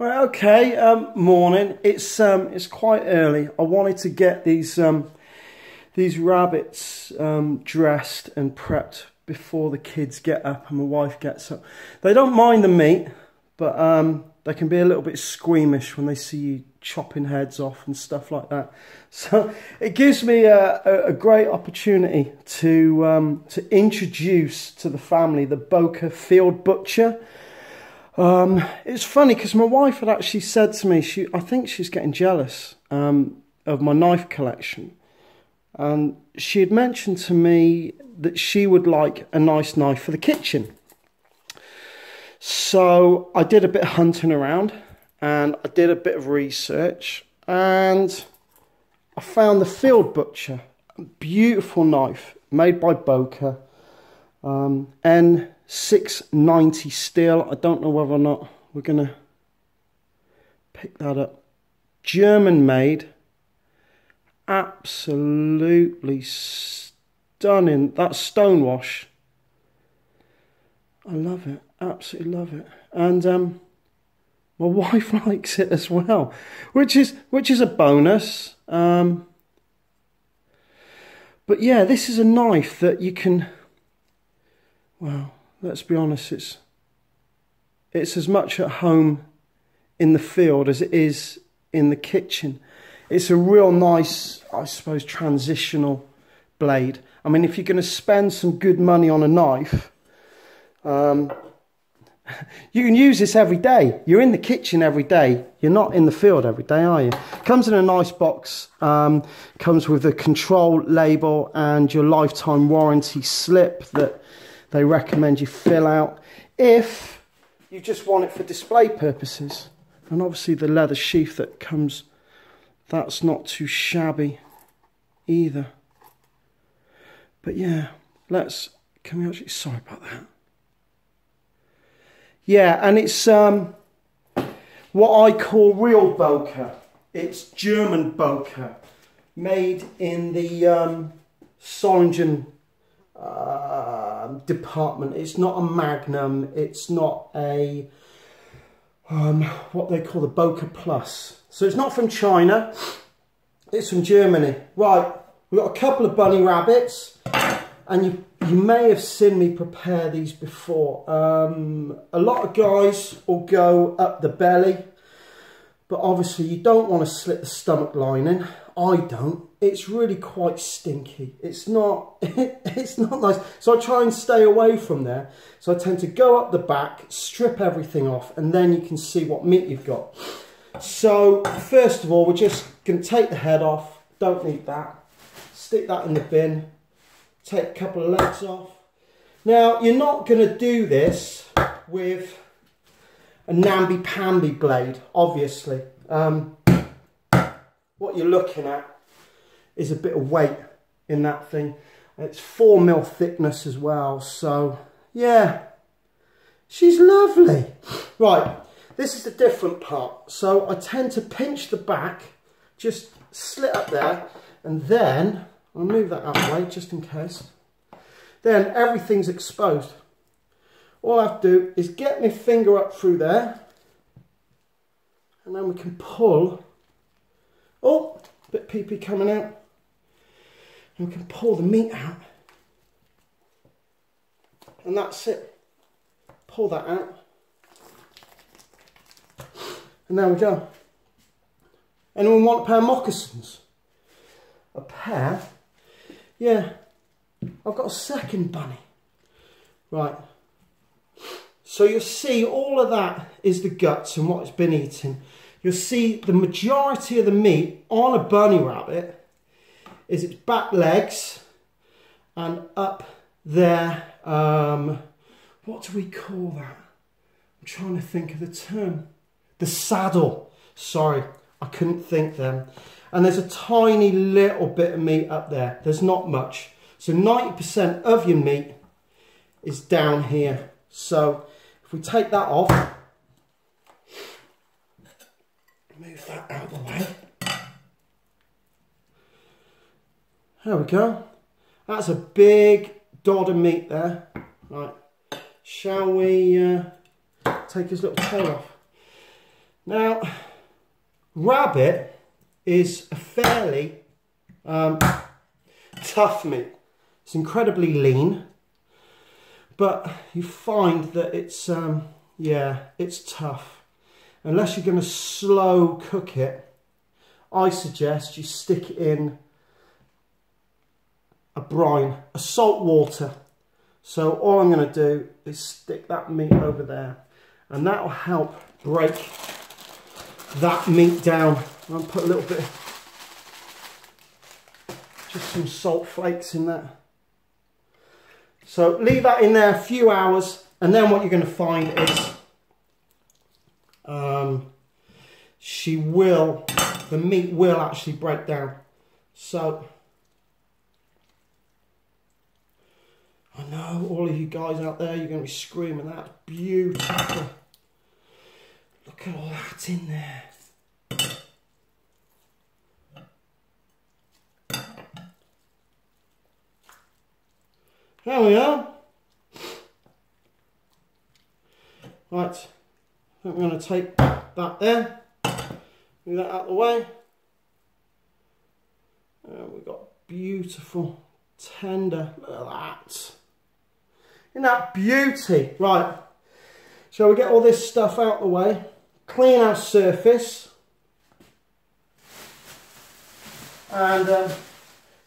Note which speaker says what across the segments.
Speaker 1: Okay, um, morning. It's um, it's quite early. I wanted to get these um, these rabbits um, dressed and prepped before the kids get up and my wife gets up. They don't mind the meat, but um, they can be a little bit squeamish when they see you chopping heads off and stuff like that. So it gives me a, a, a great opportunity to um, to introduce to the family the Boker Field Butcher. Um, it's funny because my wife had actually said to me, she I think she's getting jealous um, of my knife collection, and she had mentioned to me that she would like a nice knife for the kitchen. So I did a bit of hunting around, and I did a bit of research, and I found the Field Butcher, a beautiful knife made by Boker, um, N 690 steel. I don't know whether or not we're going to pick that up. German made. Absolutely stunning. That stonewash. I love it. Absolutely love it. And um, my wife likes it as well, which is which is a bonus. Um, but yeah, this is a knife that you can. Well, let's be honest, it's, it's as much at home in the field as it is in the kitchen. It's a real nice, I suppose, transitional blade. I mean, if you're going to spend some good money on a knife, um, you can use this every day. You're in the kitchen every day. You're not in the field every day, are you? Comes in a nice box. Um, comes with a control label and your lifetime warranty slip that they recommend you fill out if you just want it for display purposes. And obviously the leather sheath that comes, that's not too shabby either. But yeah, let's, can we actually, sorry about that. Yeah, and it's um, what I call real Boker. It's German Boker, made in the um, Solingen uh, department. It's not a Magnum. It's not a um, what they call the Boker Plus. So it's not from China. It's from Germany. Right, we've got a couple of bunny rabbits, and you you may have seen me prepare these before. Um, a lot of guys will go up the belly, but obviously you don't want to slit the stomach lining. I don't. It's really quite stinky. It's not, it, it's not nice. So I try and stay away from there. So I tend to go up the back, strip everything off, and then you can see what meat you've got. So first of all, we're just going to take the head off. Don't need that. Stick that in the bin take a couple of legs off. Now, you're not going to do this with a namby-pamby blade, obviously. Um, what you're looking at is a bit of weight in that thing. It's 4 mil thickness as well, so yeah, she's lovely. Right, this is the different part. So I tend to pinch the back, just slit up there, and then I'll move that out of the way just in case. Then everything's exposed. All I have to do is get my finger up through there and then we can pull. Oh, bit pee pee coming out. And we can pull the meat out. And that's it. Pull that out. And there we go. Anyone want a pair of moccasins? A pair yeah, I've got a second bunny. Right. So you'll see all of that is the guts and what it's been eating. You'll see the majority of the meat on a bunny rabbit is its back legs and up there, um, what do we call that? I'm trying to think of the term. The saddle. Sorry, I couldn't think then and there's a tiny little bit of meat up there. There's not much. So 90% of your meat is down here. So if we take that off, move that out of the way. There we go. That's a big dod of meat there. Right, shall we uh, take his little tail off? Now, rabbit is a fairly um, tough meat. It's incredibly lean, but you find that it's, um, yeah, it's tough. Unless you're going to slow cook it, I suggest you stick it in a brine, a salt water. So all I'm going to do is stick that meat over there and that will help break that meat down. I'll put a little bit, just some salt flakes in there. So leave that in there a few hours and then what you're going to find is um, she will, the meat will actually break down. So I know all of you guys out there, you're going to be screaming, that's beautiful. Look at all that in there. There we are. Right, I'm going to take that there, move that out of the way. And we've got beautiful, tender, look at that. Isn't that beauty? Right, shall we get all this stuff out of the way, clean our surface, and um,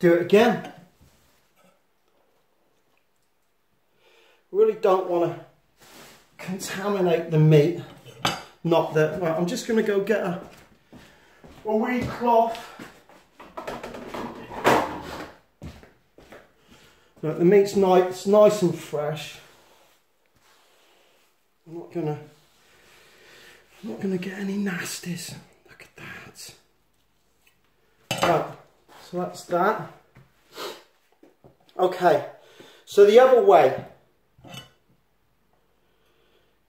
Speaker 1: do it again. Really don't want to contaminate the meat. Not that, right, I'm just going to go get a, a wee cloth. Look, the meat's nice, nice and fresh. I'm not gonna, I'm not gonna get any nasties. Look at that. Right, so that's that. Okay, so the other way,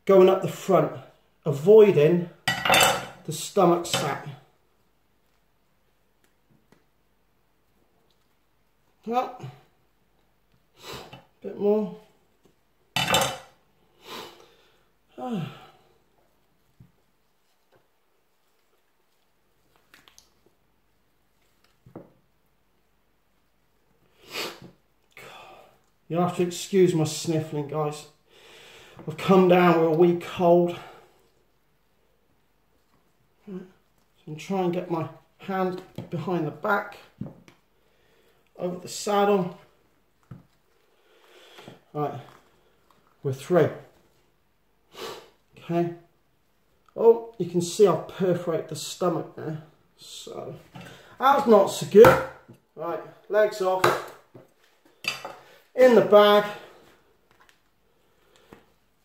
Speaker 1: going up the front, avoiding the stomach sack. Well, bit more. Ah. You have to excuse my sniffling, guys. I've come down with a wee cold. So I'm trying to get my hand behind the back, over the saddle. Right, we're through. Okay. Oh, you can see I've perforated the stomach there. So, that's not so good. Right, legs off. In the bag.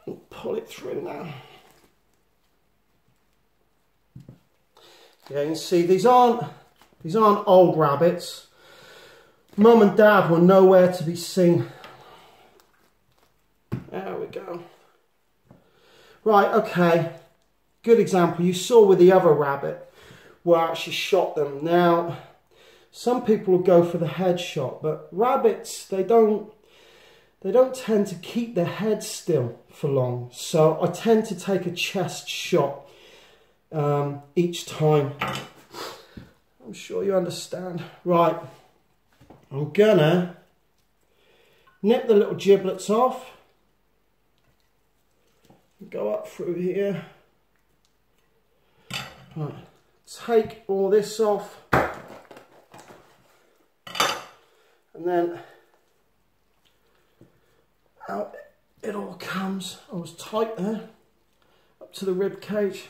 Speaker 1: And pull it through now. Yeah, you can see these aren't these aren't old rabbits. Mum and Dad were nowhere to be seen. There we go. Right, okay. Good example. You saw with the other rabbit where I actually shot them. Now, some people will go for the head shot, but rabbits, they don't they don't tend to keep their head still for long. So I tend to take a chest shot um, each time. I'm sure you understand. Right, I'm gonna nip the little giblets off. Go up through here. Right, take all this off. And then out it all comes. I was tight there, up to the rib cage.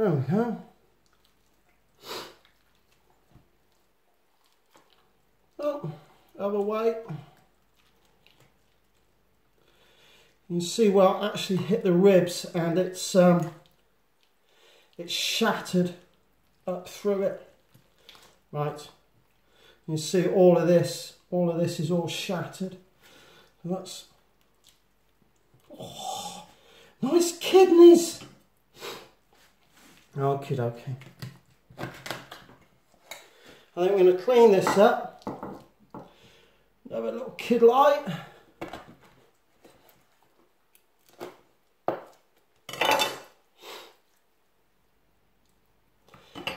Speaker 1: There we go. Oh, other way. You see where I actually hit the ribs and it's um, it's shattered up through it. Right. You see all of this, all of this is all shattered. that's oh, nice kidneys. Okay, okay. I think I'm going to clean this up. Have a little kid light.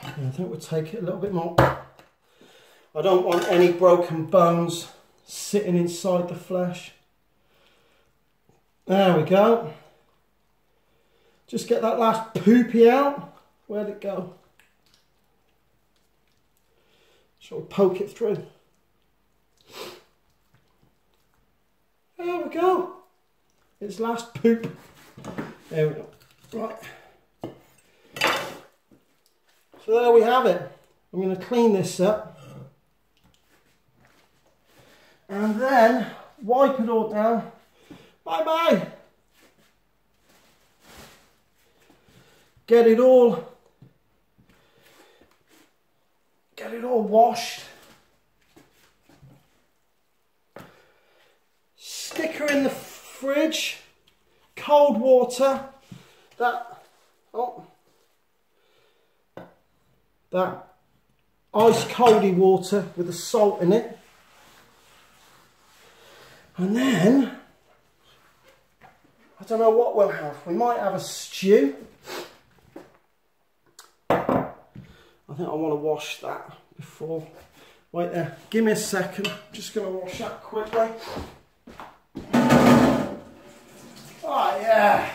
Speaker 1: I think we'll take it a little bit more. I don't want any broken bones sitting inside the flesh. There we go. Just get that last poopy out. Where'd it go? Shall we poke it through? There we go. Its last poop. There we go. Right. So there we have it. I'm going to clean this up. And then wipe it all down. Bye bye. Get it all get it all washed. Stick her in the fridge. Cold water. That oh that ice coldy water with the salt in it. And then, I don't know what we'll have. We might have a stew. I think I want to wash that before. Wait there, give me a second. Just going to wash that quickly. Oh yeah.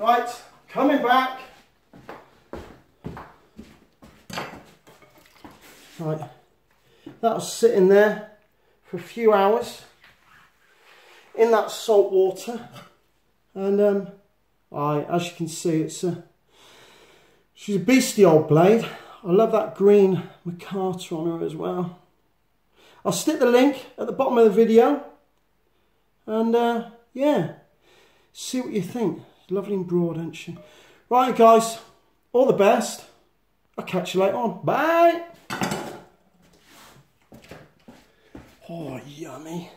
Speaker 1: Right, coming back. Right, that'll sit in there for a few hours in that salt water. And um, I, as you can see, it's a, she's a beastly old blade. I love that green micarta on her as well. I'll stick the link at the bottom of the video. And uh, yeah, see what you think. Lovely and broad, isn't she? Right, guys. All the best. I'll catch you later on. Bye. Oh, yummy.